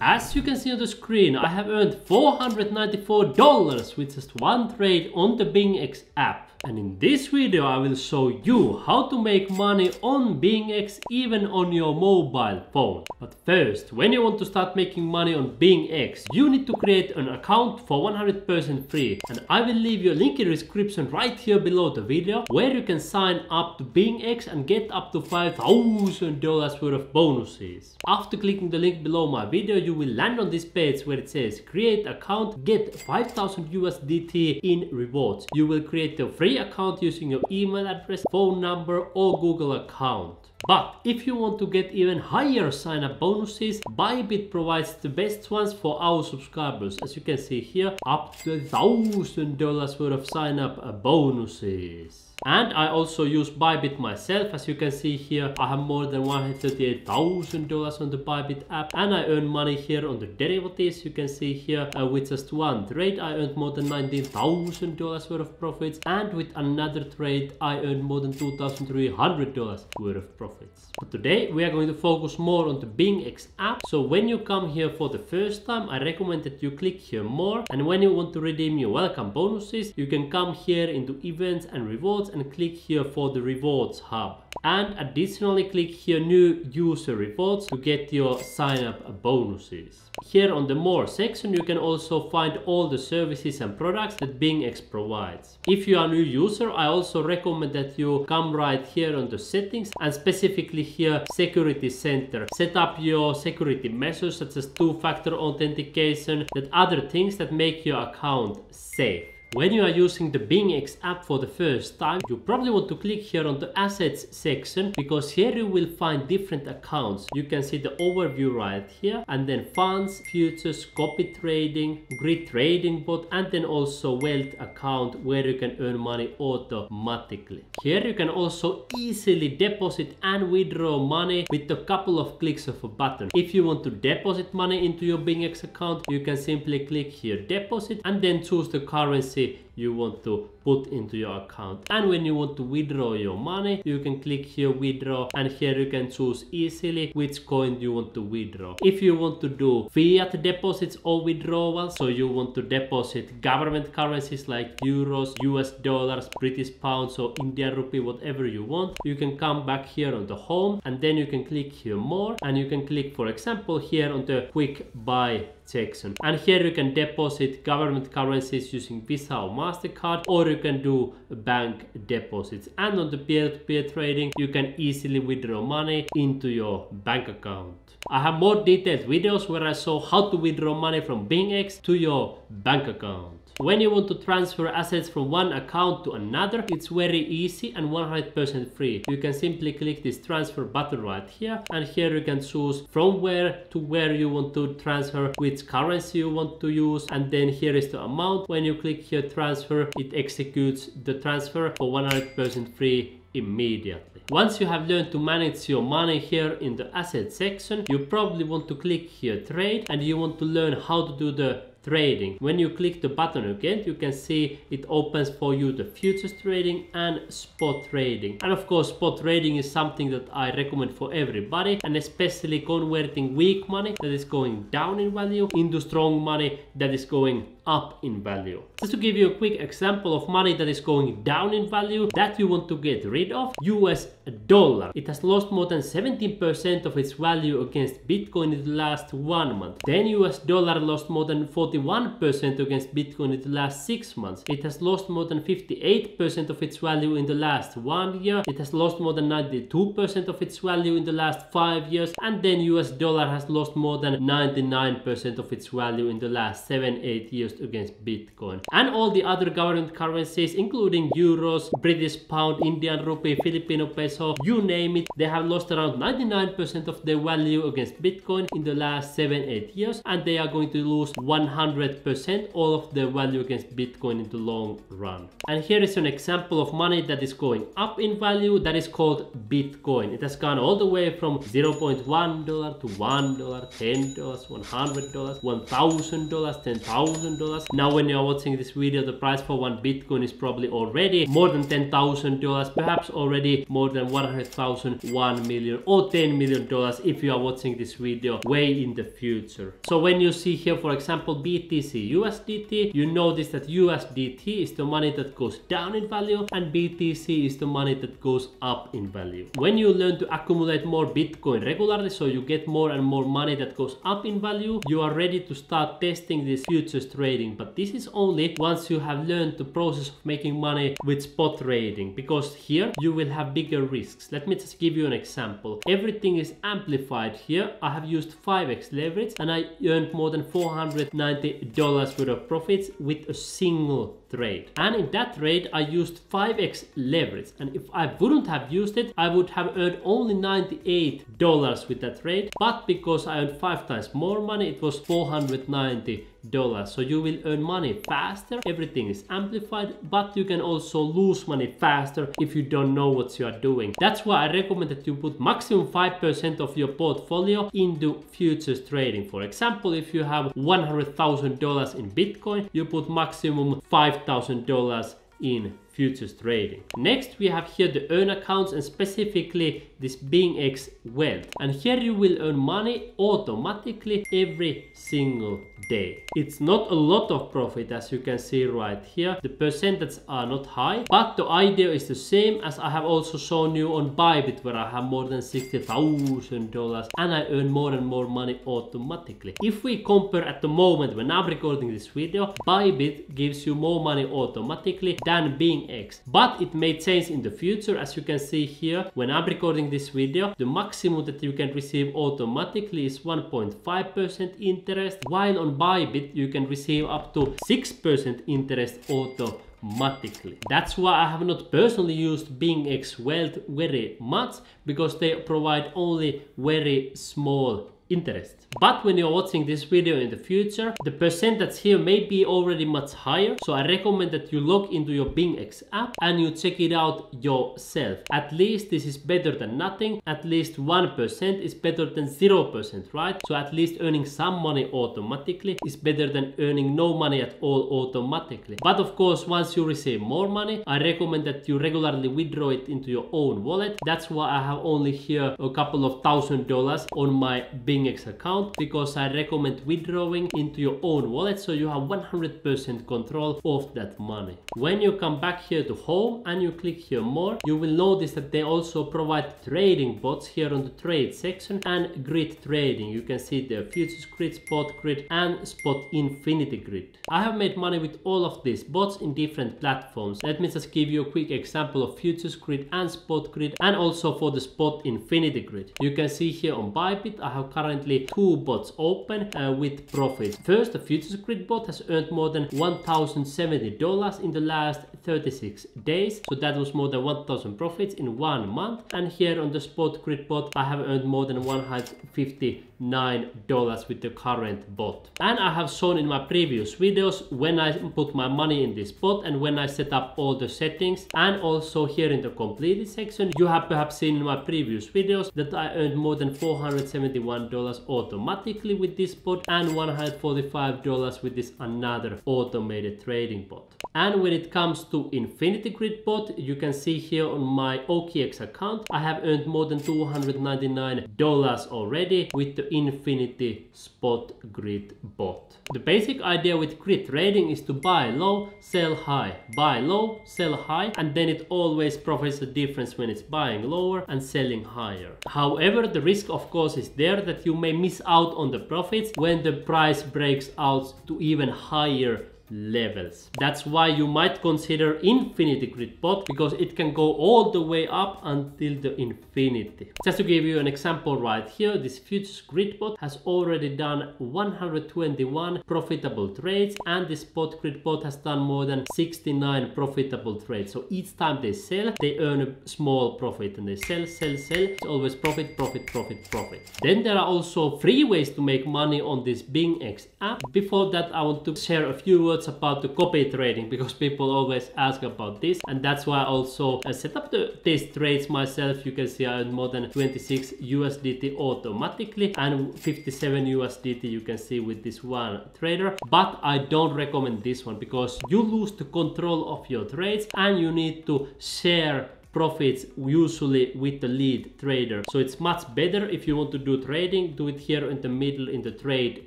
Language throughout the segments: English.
As you can see on the screen, I have earned $494 with just one trade on the BingX app. And in this video I will show you how to make money on BingX even on your mobile phone. But first, when you want to start making money on BingX, you need to create an account for 100% free. And I will leave you a link in the description right here below the video where you can sign up to BingX and get up to $5,000 worth of bonuses. After clicking the link below my video, you will land on this page where it says create account, get 5000 USDT in rewards. You will create a free account using your email address, phone number or Google account. But if you want to get even higher sign up bonuses, Bybit provides the best ones for our subscribers. As you can see here, up to $1,000 worth of sign up bonuses. And I also use Bybit myself. As you can see here, I have more than $138,000 on the Bybit app. And I earn money here on the derivatives. You can see here, uh, with just one trade, I earned more than $19,000 worth of profits. And with another trade, I earned more than $2,300 worth of profits. But today, we are going to focus more on the BingX app. So when you come here for the first time, I recommend that you click here more. And when you want to redeem your welcome bonuses, you can come here into events and rewards and click here for the rewards hub. And additionally click here new user rewards to get your sign up bonuses. Here on the more section you can also find all the services and products that BingX provides. If you are a new user I also recommend that you come right here on the settings and specifically here security center. Set up your security measures such as two-factor authentication that other things that make your account safe. When you are using the BingX app for the first time, you probably want to click here on the assets section because here you will find different accounts. You can see the overview right here and then funds, futures, copy trading, grid trading bot and then also wealth account where you can earn money automatically. Here you can also easily deposit and withdraw money with a couple of clicks of a button. If you want to deposit money into your BingX account, you can simply click here deposit and then choose the currency c'est you want to put into your account. And when you want to withdraw your money you can click here withdraw and here you can choose easily which coin you want to withdraw. If you want to do fiat deposits or withdrawals so you want to deposit government currencies like euros us dollars british pounds or indian rupee whatever you want you can come back here on the home and then you can click here more and you can click for example here on the quick buy section. And here you can deposit government currencies using visa or mastercard or you can do bank deposits. And on the peer-to-peer -peer trading you can easily withdraw money into your bank account. I have more detailed videos where I show how to withdraw money from BingX to your bank account when you want to transfer assets from one account to another, it's very easy and 100% free. You can simply click this transfer button right here and here you can choose from where to where you want to transfer, which currency you want to use and then here is the amount. When you click here transfer, it executes the transfer for 100% free immediately. Once you have learned to manage your money here in the asset section, you probably want to click here trade and you want to learn how to do the trading. When you click the button again, you can see it opens for you the futures trading and spot trading. And of course, spot trading is something that I recommend for everybody and especially converting weak money that is going down in value into strong money that is going up in value. Just to give you a quick example of money that is going down in value that you want to get rid of, US dollar. It has lost more than 17% of its value against Bitcoin in the last one month. Then US dollar lost more than 41% against Bitcoin in the last six months. It has lost more than 58% of its value in the last one year. It has lost more than 92% of its value in the last five years. And then US dollar has lost more than 99% of its value in the last seven, eight years against Bitcoin. And all the other government currencies, including euros, British pound, Indian rupee, Filipino peso, you name it, they have lost around 99% of their value against Bitcoin in the last 7-8 years and they are going to lose 100 100% all of their value against Bitcoin in the long run. And here is an example of money that is going up in value that is called Bitcoin. It has gone all the way from $0.1 to $1, $10, $100, $1,000, $10,000. Now when you're watching this video, the price for one Bitcoin is probably already more than $10,000, perhaps already more than 100,000, 1 million or 10 million dollars if you are watching this video way in the future. So when you see here, for example, BTC USDT, you notice that USDT is the money that goes down in value and BTC is the money that goes up in value. When you learn to accumulate more Bitcoin regularly, so you get more and more money that goes up in value, you are ready to start testing this futures trading. But this is only once you have learned the process of making money with spot trading, because here you will have bigger risks. Let me just give you an example. Everything is amplified here. I have used 5x leverage and I earned more than $490 worth of profits with a single trade. And in that trade, I used 5x leverage. And if I wouldn't have used it, I would have earned only $98 with that trade. But because I earned five times more money, it was 490 dollars so you will earn money faster everything is amplified but you can also lose money faster if you don't know what you are doing that's why i recommend that you put maximum 5% of your portfolio into futures trading for example if you have $100,000 in bitcoin you put maximum $5,000 in futures trading. Next, we have here the earn accounts and specifically this BingX Wealth. And here you will earn money automatically every single day. It's not a lot of profit as you can see right here. The percentages are not high, but the idea is the same as I have also shown you on Bybit where I have more than $60,000 and I earn more and more money automatically. If we compare at the moment when I'm recording this video, Bybit gives you more money automatically than BingX. But it may change in the future as you can see here when I'm recording this video. The maximum that you can receive automatically is 1.5% interest while on Bybit you can receive up to 6% interest automatically. That's why I have not personally used BingX Wealth very much because they provide only very small interest. But when you're watching this video in the future, the percentage here may be already much higher. So I recommend that you log into your BingX app and you check it out yourself. At least this is better than nothing. At least 1% is better than 0%, right? So at least earning some money automatically is better than earning no money at all automatically. But of course, once you receive more money, I recommend that you regularly withdraw it into your own wallet. That's why I have only here a couple of thousand dollars on my BingX account because I recommend withdrawing into your own wallet so you have 100% control of that money. When you come back here to home and you click here more, you will notice that they also provide trading bots here on the trade section and grid trading. You can see the futures grid, spot grid and spot infinity grid. I have made money with all of these bots in different platforms. Let me just give you a quick example of futures grid and spot grid and also for the spot infinity grid. You can see here on Bybit I have currently two two bots open uh, with profit. First, the futures grid bot has earned more than $1,070 in the last 36 days. So that was more than 1,000 profits in one month. And here on the spot grid bot, I have earned more than 159 dollars with the current bot and i have shown in my previous videos when i put my money in this bot and when i set up all the settings and also here in the completed section you have perhaps seen in my previous videos that i earned more than 471 dollars automatically with this bot and 145 dollars with this another automated trading bot and when it comes to infinity grid bot you can see here on my okx account i have earned more than 299 dollars already with the Infinity Spot Grid bot. The basic idea with grid trading is to buy low, sell high, buy low, sell high, and then it always profits the difference when it's buying lower and selling higher. However, the risk of course is there that you may miss out on the profits when the price breaks out to even higher levels. That's why you might consider Infinity Grid bot because it can go all the way up until the infinity. Just to give you an example right here, this futures grid bot has already done 121 profitable trades and this spot grid bot has done more than 69 profitable trades. So each time they sell, they earn a small profit and they sell, sell, sell. It's always profit, profit, profit, profit. Then there are also free ways to make money on this BingX app. Before that, I want to share a few words about the copy trading because people always ask about this and that's why I also uh, set up the test trades myself. You can see I earned more than 26 USDT automatically and 57 USDT you can see with this one trader but I don't recommend this one because you lose the control of your trades and you need to share profits usually with the lead trader. So it's much better if you want to do trading, do it here in the middle in the trade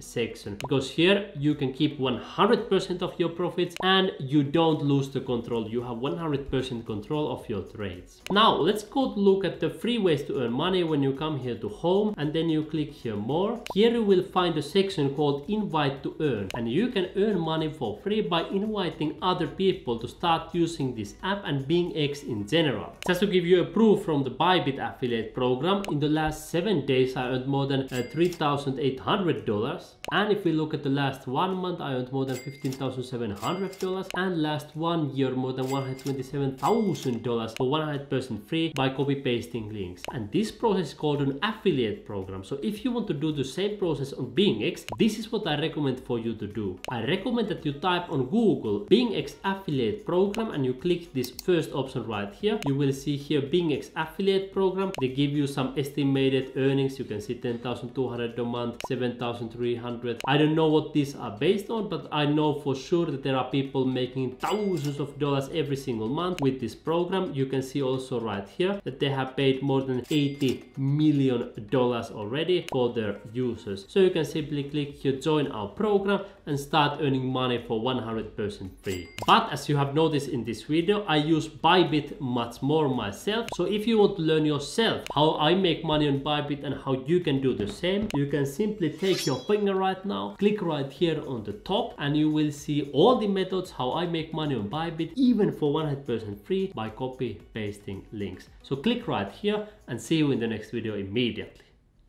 section. Because here you can keep 100% of your profits and you don't lose the control. You have 100% control of your trades. Now let's go look at the free ways to earn money when you come here to home and then you click here more. Here you will find a section called invite to earn and you can earn money for free by inviting other people to start using this app and BingX in general. Just to give you a proof from the Bybit affiliate program, in the last 7 days I earned more than uh, $3,800 and if we look at the last one month I earned more than $15,700 and last one year more than $127,000 for 100% free by copy pasting links. And this process is called an affiliate program. So if you want to do the same process on BingX, this is what I recommend for you to do. I recommend that you type on Google BingX affiliate program and you click this first option right here. You will see here BingX affiliate program. They give you some estimated earnings. You can see 10,200 a month, 7,300. I don't know what these are based on, but I know for sure that there are people making thousands of dollars every single month with this program. You can see also right here that they have paid more than 80 million dollars already for their users. So you can simply click here join our program and start earning money for 100% free. But as you have noticed in this video, I use Bybit much more myself. So if you want to learn yourself how I make money on Bybit and how you can do the same, you can simply take your finger right now, click right here on the top and you will see all the methods how I make money on Bybit even for 100% free by copy pasting links. So click right here and see you in the next video immediately.